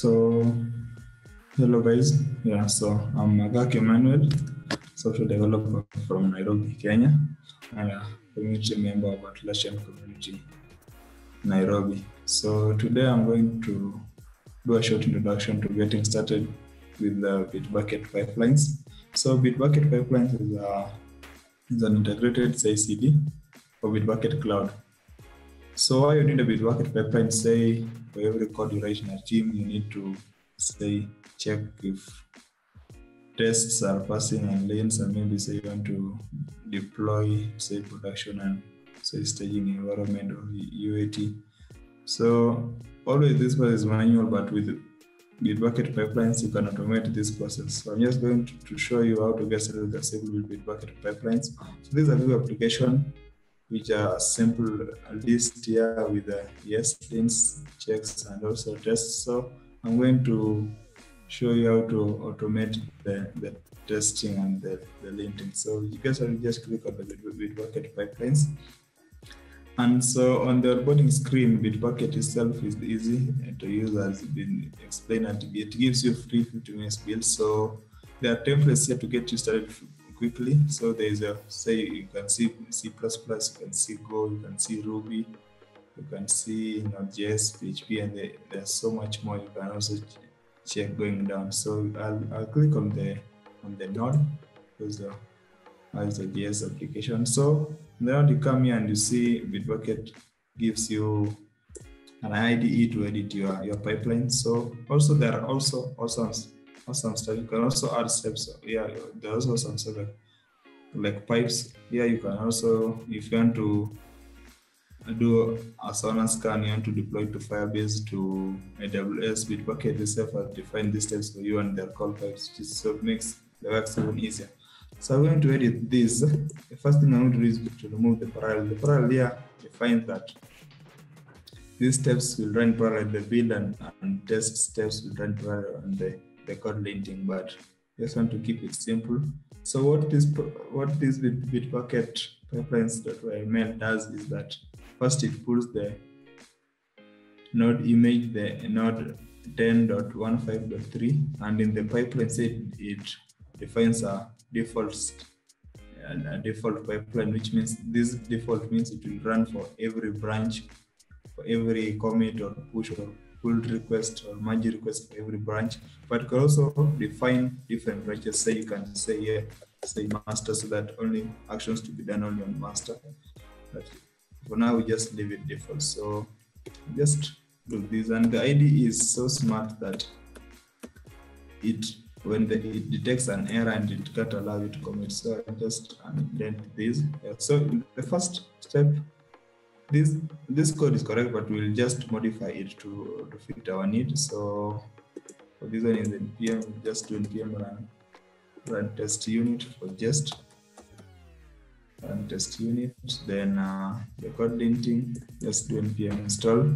So, hello guys. Yeah, so I'm Magak Emmanuel, software developer from Nairobi, Kenya, and a community member of Atlassian community, Nairobi. So today I'm going to do a short introduction to getting started with the Bitbucket pipelines. So Bitbucket pipelines is, a, is an integrated CI/CD for Bitbucket Cloud. So while you need a Bitbucket pipeline, say for every code you write in a team, you need to say check if tests are passing and lanes, and maybe say you want to deploy say production and say staging environment or UAT. So always this part is manual, but with Bitbucket pipelines, you can automate this process. So I'm just going to, to show you how to get started with with Bitbucket pipelines. So this is a new application which are simple list here with the yes, lints, checks, and also tests. So I'm going to show you how to automate the, the testing and the, the linting. So you guys will just click on the Bitbucket pipelines. And so on the onboarding screen, Bitbucket itself is easy to use as been explained and it gives you free 50 minutes build. So there are templates here to get you started quickly. So there is a say you can see C++, you can see Go, you can see Ruby, you can see Node.js, PHP, and there, there's so much more. You can also check going down. So I'll, I'll click on the on the Node because the as the JS application. So then you come here and you see Bitbucket gives you an IDE to edit your, your pipeline. So also there are also awesome awesome stuff. You can also add steps. Yeah, there's also some stuff like, like pipes. Yeah, you can also if you want to do a Sonar scan, you want to deploy to Firebase to AWS, Bitbucket itself has defined these steps for you and they're called pipes, which so makes the work even easier. So I'm going to edit this. The first thing I'm going to do is to remove the parallel. The parallel here defines that these steps will run parallel, the build and, and test steps will run parallel on the, code linting, but just want to keep it simple. So what this what this Bitbucket pipelines.yml does is that first it pulls the node image, the node 10.15.3, and in the pipeline set it defines a default a default pipeline, which means this default means it will run for every branch, for every commit or push or pull request or merge request for every branch. But you can also define different branches. Say you can say here, say master, so that only actions to be done only on master. But for now, we just leave it default. So just do this, and the IDE is so smart that it when the, it detects an error and it can't allow you to commit. So I just indent this. Yeah, so the first step, this this code is correct, but we'll just modify it to, to fit our need. So for this one is npm, just do npm run run test unit for just run test unit. Then uh, the code linting, just do npm install,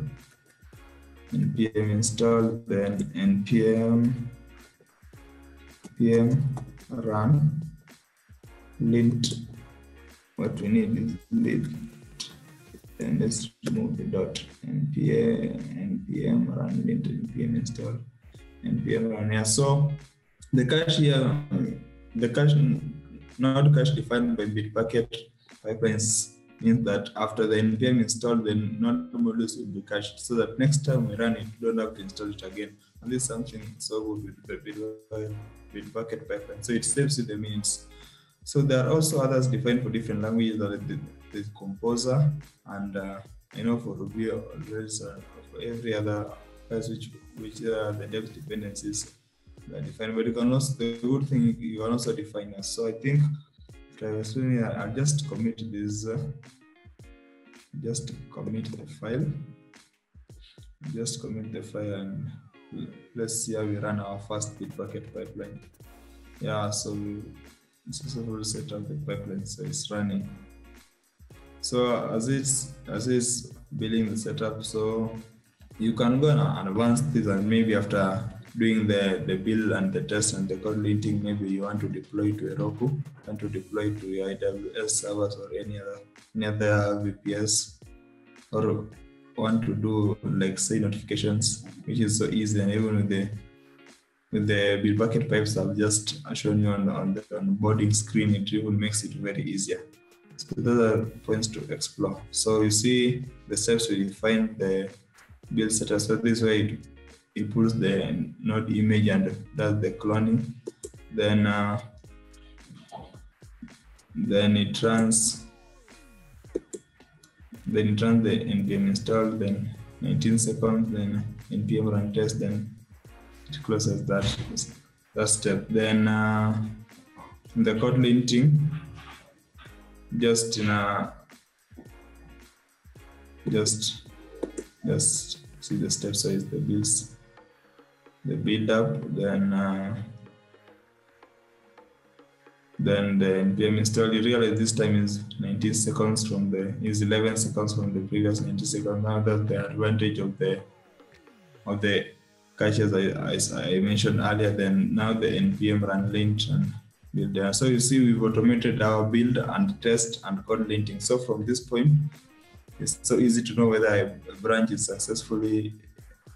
npm install, then npm npm run lint what we need is lint and let's remove the dot npm npm run lint npm install npm run yeah so the cache here the cache not cache defined by bitbucket pipelines means that after the npm install then node modules will be cached so that next time we run it you don't have to install it again and this is something with the Bitbucket uh, pipeline. So it saves you the minutes. So there are also others defined for different languages, like the, the composer and uh, you know for Ruby there's or for every other class which which are the depth dependencies are defined. But you can also the good thing you can also define as. So I think if I was doing I'll just commit this uh, just commit the file. Just commit the file and let's see how we run our first Bitbucket pipeline. Yeah, so we successfully set up the pipeline, so it's running. So as it's as it's building the setup, so you can go and advance this, and maybe after doing the, the build and the test and the code linting, maybe you want to deploy to Heroku, want to deploy to your AWS servers or any other any other VPS or want to do like say notifications, which is so easy, and even with the the Bitbucket pipes I've just shown you on, on the onboarding screen, it even makes it very easier. So those are points to explore. So you see the steps we define the build setup. So this way it, it puts the node image and does the cloning. Then uh, then it runs then it runs the npm install, then 19 seconds, then npm run test, then it closes that that step. Then uh, the code linting, just in a just just see the steps. So it's the builds, the build up, then uh, then the npm install. You realize this time is 19 seconds from the is 11 seconds from the previous 90 seconds. Now that's the advantage of the of the caches I, as I mentioned earlier. Then now the npm run lint and build there. So you see we've automated our build and test and code linting. So from this point, it's so easy to know whether a branch is successfully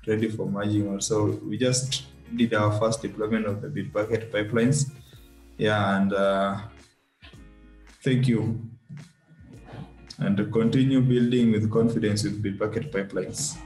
ready for merging or so. We just did our first deployment of the Bitbucket pipelines. Yeah, and uh, thank you. And continue building with confidence with Bitbucket pipelines.